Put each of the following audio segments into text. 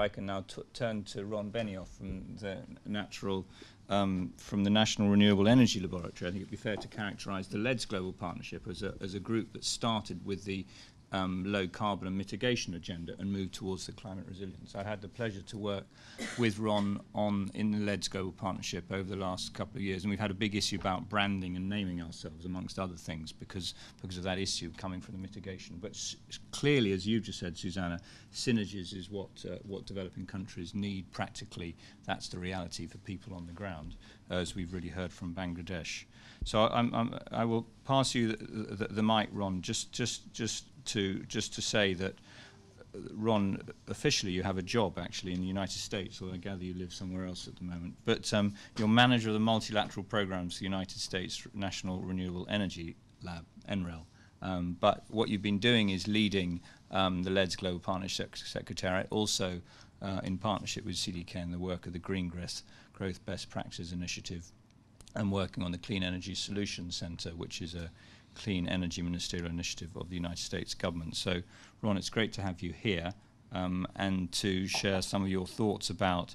I can now turn to Ron Benioff from the natural um, from the National Renewable Energy Laboratory, I think it'd be fair to characterize the LEDS Global Partnership as a, as a group that started with the um, low carbon and mitigation agenda and move towards the climate resilience. I had the pleasure to work with Ron on in the LEDS Global Partnership over the last couple of years, and we've had a big issue about branding and naming ourselves, amongst other things, because because of that issue coming from the mitigation. But clearly, as you've just said, Susanna, synergies is what uh, what developing countries need practically. That's the reality for people on the ground, as we've really heard from Bangladesh. So I'm, I'm, i will pass you the, the, the mic, Ron, just just just to just to say that uh, Ron, officially you have a job actually in the United States, although I gather you live somewhere else at the moment. But um, you're manager of the multilateral programs the United States National Renewable Energy Lab, NREL. Um, but what you've been doing is leading um, the LEDS Global Partnership Secretariat, also uh, in partnership with CDKN the work of the Green Growth, Growth Best Practices Initiative, and working on the Clean Energy Solutions Center, which is a Clean Energy Ministerial Initiative of the United States government. So, Ron, it's great to have you here um, and to share some of your thoughts about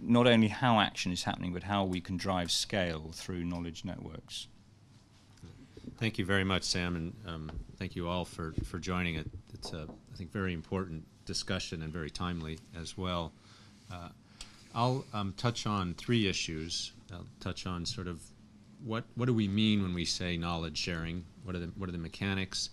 not only how action is happening, but how we can drive scale through knowledge networks. Thank you very much, Sam, and um, thank you all for, for joining it. It's a, I think, very important discussion and very timely as well. Uh, I'll um, touch on three issues. I'll touch on sort of what what do we mean when we say knowledge sharing? What are the what are the mechanics?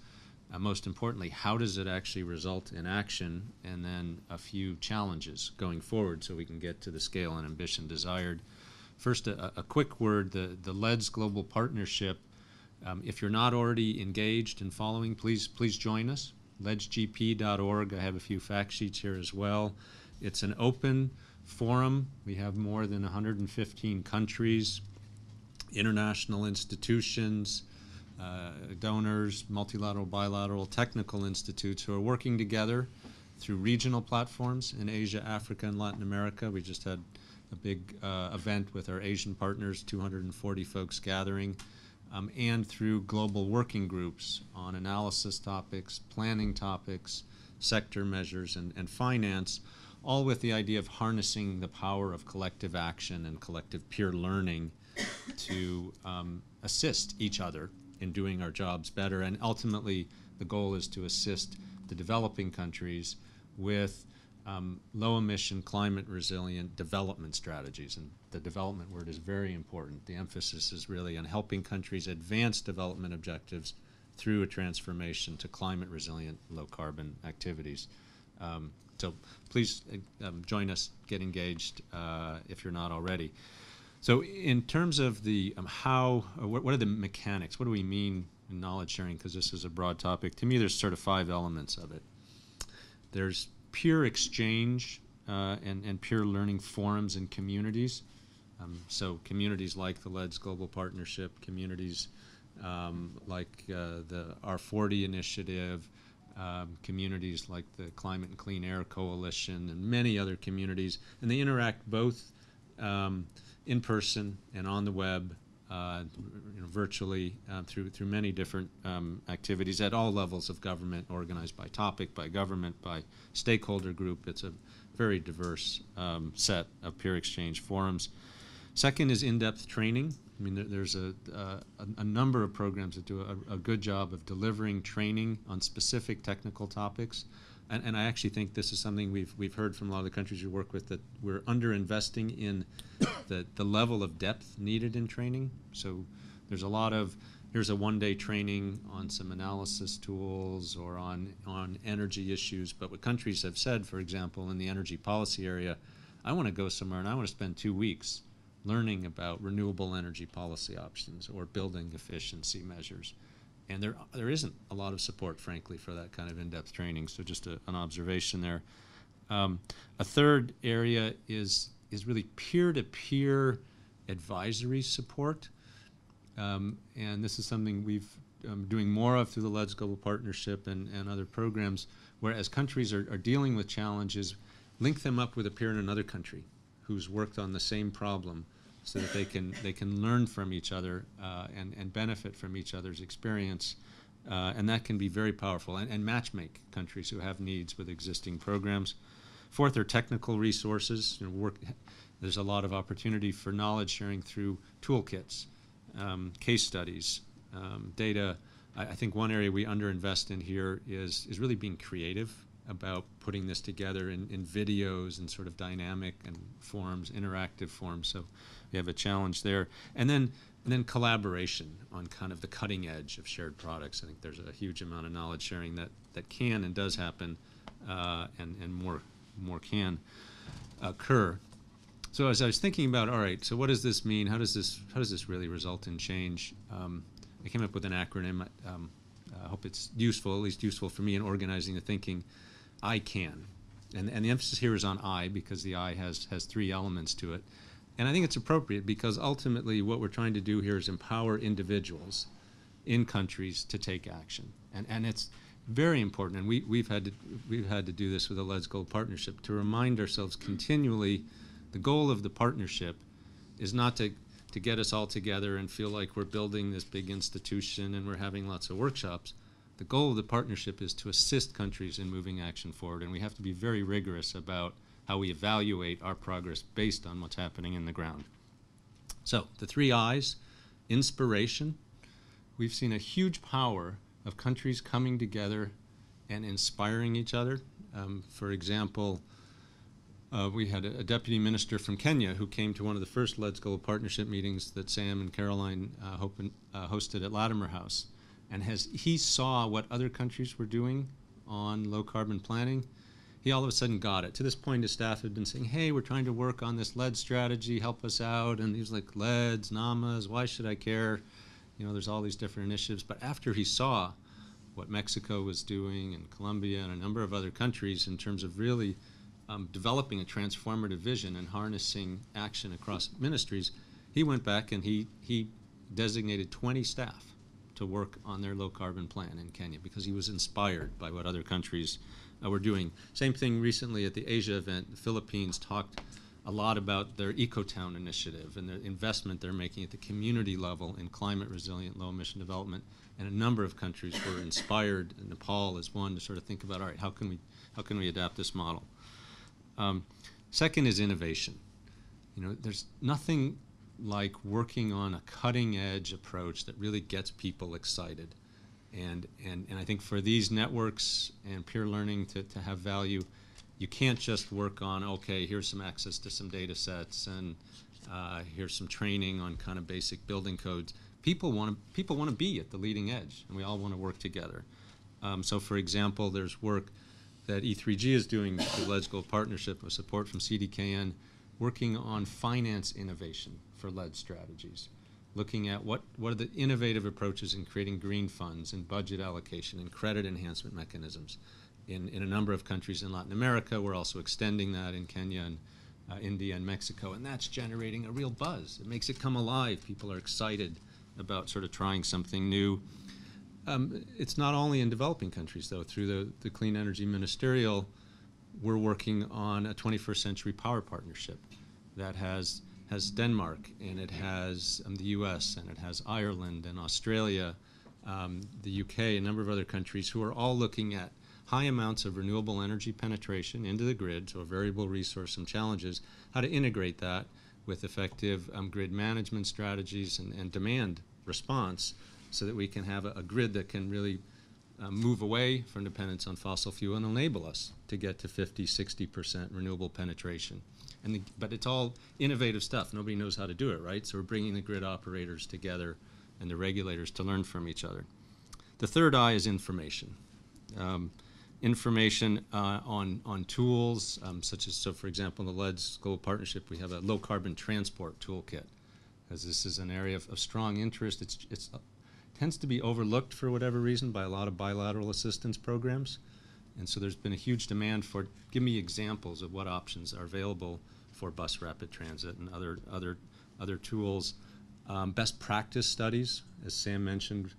Uh, most importantly, how does it actually result in action? And then a few challenges going forward, so we can get to the scale and ambition desired. First, a, a quick word: the the LEDS Global Partnership. Um, if you're not already engaged and following, please please join us. LEDSGP.org. I have a few fact sheets here as well. It's an open forum. We have more than 115 countries international institutions, uh, donors, multilateral, bilateral, technical institutes who are working together through regional platforms in Asia, Africa, and Latin America. We just had a big uh, event with our Asian partners, 240 folks gathering, um, and through global working groups on analysis topics, planning topics, sector measures, and, and finance, all with the idea of harnessing the power of collective action and collective peer learning to um, assist each other in doing our jobs better. And ultimately, the goal is to assist the developing countries with um, low emission, climate resilient development strategies. And the development word is very important. The emphasis is really on helping countries advance development objectives through a transformation to climate resilient, low carbon activities. Um, so please um, join us, get engaged uh, if you're not already. So in terms of the um, how, uh, what, what, are the mechanics? What do we mean in knowledge sharing? Because this is a broad topic. To me, there's sort of five elements of it. There's peer exchange uh, and, and peer learning forums and communities. Um, so communities like the LEDS Global Partnership, communities um, like uh, the R40 initiative, um, communities like the Climate and Clean Air Coalition, and many other communities, and they interact both um, in person and on the web, uh, you know, virtually uh, through through many different um, activities at all levels of government, organized by topic, by government, by stakeholder group. It's a very diverse um, set of peer exchange forums. Second is in-depth training. I mean, there, there's a, a, a, number of programs that do a, a good job of delivering training on specific technical topics and, and, I actually think this is something we've we've heard from a lot of the countries we work with that we're under investing in the the level of depth needed in training. So there's a lot of here's a one day training on some analysis tools or on on energy issues. But what countries have said, for example, in the energy policy area, I want to go somewhere and I want to spend two weeks learning about renewable energy policy options or building efficiency measures and there there isn't a lot of support, frankly, for that kind of in-depth training. So just a, an observation there. Um, a third area is is really peer-to-peer advisory support, um, and this is something we've um, doing more of through the LEDS Global Partnership and, and other programs, where as countries are, are dealing with challenges, link them up with a peer in another country who's worked on the same problem so that they can they can learn from each other uh, and and benefit from each other's experience, uh, and that can be very powerful and, and matchmake countries who have needs with existing programs. Fourth are technical resources. You know, work, there's a lot of opportunity for knowledge sharing through toolkits, um, case studies, um, data. I, I, think one area we underinvest in here is, is really being creative about putting this together in, in videos and sort of dynamic and forms, interactive forms. So we have a challenge there. And then and then collaboration on kind of the cutting edge of shared products. I think there's a huge amount of knowledge sharing that, that can and does happen, uh, and, and more, more can occur. So as I was thinking about, all right, so what does this mean? How does this, how does this really result in change? Um, I came up with an acronym. Um, I hope it's useful, at least useful for me in organizing the thinking. I can. And, and the emphasis here is on I because the I has, has three elements to it. And I think it's appropriate because ultimately what we're trying to do here is empower individuals in countries to take action. And, and it's very important, and we, we've, had to, we've had to do this with the LEDS Global Partnership, to remind ourselves continually the goal of the partnership is not to, to get us all together and feel like we're building this big institution and we're having lots of workshops. The goal of the partnership is to assist countries in moving action forward, and we have to be very rigorous about how we evaluate our progress based on what's happening in the ground. So, the three I's inspiration. We've seen a huge power of countries coming together and inspiring each other. Um, for example, uh, we had a, a, deputy minister from Kenya who came to one of the first LEDS Global partnership meetings that Sam and Caroline uh, uh, hosted at Latimer House. And has, he saw what other countries were doing on low carbon planning he all of a sudden got it. To this point, his staff had been saying, "Hey, we're trying to work on this LEDS strategy. Help us out." And he was like, "LEDS, NAMAs. Why should I care? You know, there's all these different initiatives." But after he saw what Mexico was doing and Colombia and a number of other countries in terms of really um, developing a transformative vision and harnessing action across ministries, he went back and he he designated 20 staff to work on their low carbon plan in Kenya because he was inspired by what other countries uh, we're doing. Same thing recently at the Asia event. The Philippines talked a lot about their EcoTown initiative and the investment they're making at the community level in climate resilient, low emission development. And a number of countries were inspired, Nepal is one, to sort of think about all right, how can we, how can we adapt this model? Um, second is innovation. You know, there's nothing like working on a cutting edge approach that really gets people excited. And, and, and I think for these networks and peer learning to, to have value, you can't just work on, okay, here's some access to some data sets and uh, here's some training on kind of basic building codes. People want to people want to be at the leading edge, and we all want to work together. Um, so, for example, there's work that E3G is doing with LEDS Global Partnership with support from CDKN, working on finance innovation for LEDS strategies looking at what, what are the innovative approaches in creating green funds and budget allocation and credit enhancement mechanisms. In, in a number of countries in Latin America, we're also extending that in Kenya and uh, India and Mexico, and that's generating a real buzz. It makes it come alive. People are excited about sort of trying something new. Um, it's not only in developing countries, though. Through the, the Clean Energy Ministerial, we're working on a 21st century power partnership that has has Denmark and it has um, the U.S. and it has Ireland and Australia, um, the UK, a number of other countries who are all looking at high amounts of renewable energy penetration into the grid, so a variable resource, some challenges, how to integrate that with effective um, grid management strategies and, and, demand response so that we can have a, a grid that can really uh, move away from dependence on fossil fuel and enable us to get to 50, 60% renewable penetration. And the, but it's all innovative stuff. Nobody knows how to do it, right? So we're bringing the grid operators together and the regulators to learn from each other. The third I is information. Um, information uh, on, on tools, um, such as, so for example, in the LEDS Global Partnership, we have a low carbon transport toolkit, because this is an area of, of strong interest. It's, it's uh, tends to be overlooked for whatever reason by a lot of bilateral assistance programs. And so there's been a huge demand for, give me examples of what options are available for bus rapid transit and other other other tools. Um, best practice studies, as Sam mentioned,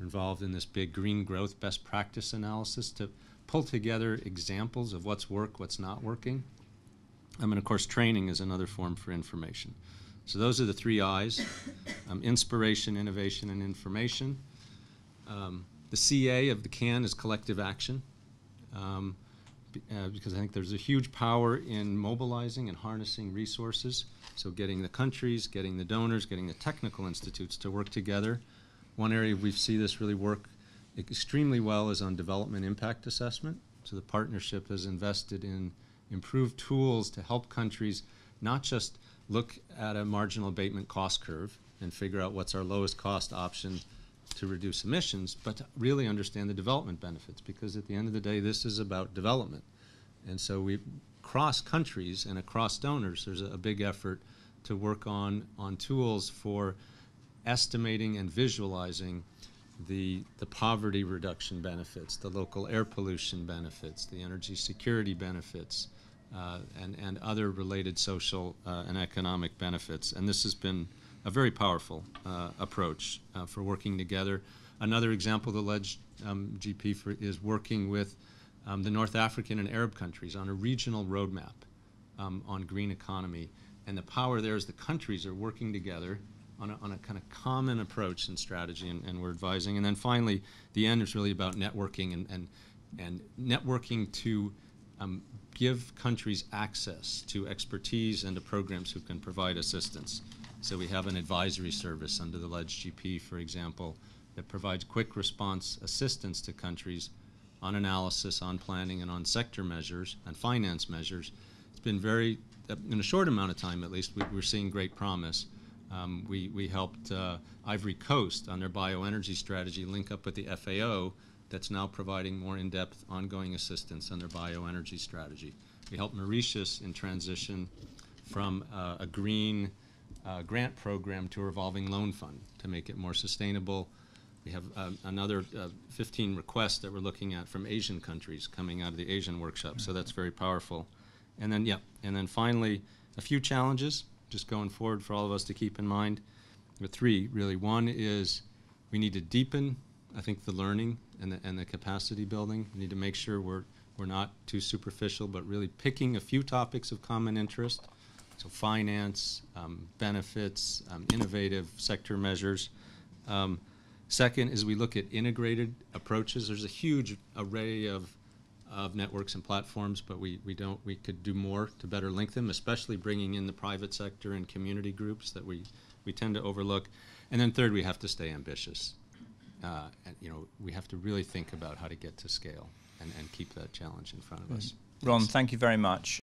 involved in this big green growth best practice analysis to pull together examples of what's work, what's not working. I mean, of course, training is another form for information. So those are the three I's: um, inspiration, innovation, and information. Um, the CA of the CAN is collective action. Um, uh, because I think there's a huge power in mobilizing and harnessing resources. So getting the countries, getting the donors, getting the technical institutes to work together. One area we see this really work extremely well is on development impact assessment. So the partnership has invested in improved tools to help countries not just look at a marginal abatement cost curve and figure out what's our lowest cost option to reduce emissions, but to really understand the development benefits, because at the end of the day, this is about development. And so we, cross countries and across donors, there's a, a big effort to work on, on tools for estimating and visualizing the, the poverty reduction benefits, the local air pollution benefits, the energy security benefits, uh, and, and other related social uh, and economic benefits. And this has been a very powerful uh, approach uh, for working together. Another example the LEDS um, GP for, is working with um, the North African and Arab countries on a regional roadmap um, on green economy. And the power there is the countries are working together on a, on a kind of common approach and strategy, and, and we're advising. And then finally, the end is really about networking and, and, and networking to um, give countries access to expertise and to programs who can provide assistance. So we have an advisory service under the LEDS GP, for example, that provides quick response assistance to countries on analysis, on planning, and on sector measures and finance measures. It's been very, in a short amount of time at least, we, we're seeing great promise. Um, we, we helped uh, Ivory Coast on their bioenergy strategy link up with the FAO that's now providing more in-depth ongoing assistance on their bioenergy strategy. We helped Mauritius in transition from uh, a green uh, grant program to a revolving loan fund to make it more sustainable. We have uh, another uh, 15 requests that we're looking at from Asian countries coming out of the Asian workshop, so that's very powerful. And then, yeah, and then finally, a few challenges just going forward for all of us to keep in mind. Three, really. One is we need to deepen, I think, the learning and the, and the capacity building. We need to make sure we're, we're not too superficial, but really picking a few topics of common interest. So finance, um, benefits, um, innovative sector measures. Um, second is we look at integrated approaches. There's a huge array of of networks and platforms, but we, we don't we could do more to better link them, especially bringing in the private sector and community groups that we we tend to overlook. And then third, we have to stay ambitious. Uh, and you know, we have to really think about how to get to scale and, and keep that challenge in front of us. Ron, thank you very much.